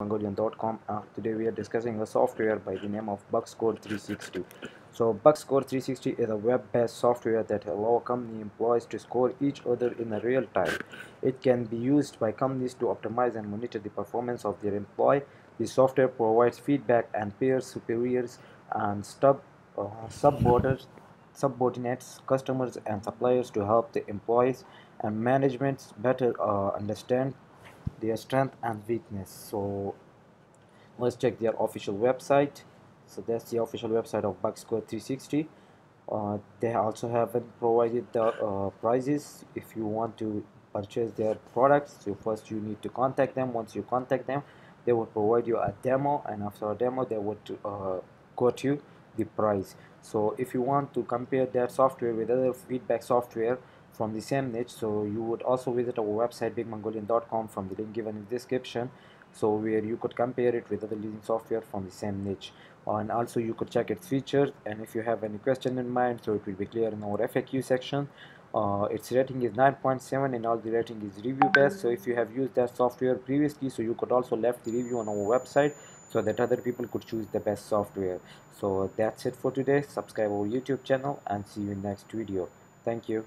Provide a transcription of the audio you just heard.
mongolian.com uh, today we are discussing a software by the name of bugscore 360 so bugscore 360 is a web-based software that allow company employees to score each other in a real time. It can be used by companies to optimize and monitor the performance of their employee. The software provides feedback and peers superiors and sub uh, subordinates subordinates customers and suppliers to help the employees and managements better uh, understand their strength and weakness. So let's check their official website. So that's the official website of bugscore 360 uh, they also haven't provided the uh, prices if you want to purchase their products so first you need to contact them. Once you contact them they will provide you a demo and after a demo they would uh, quote you the price so if you want to compare their software with other feedback software from the same niche so you would also visit our website bigmongolian.com from the link given in the description so where you could compare it with other leading software from the same niche. And also you could check its features and if you have any question in mind so it will be clear in our FAQ section. Uh, its rating is 9.7 and all the rating is review based so if you have used that software previously so you could also left the review on our website so that other people could choose the best software. So that's it for today. Subscribe our youtube channel and see you in next video. Thank you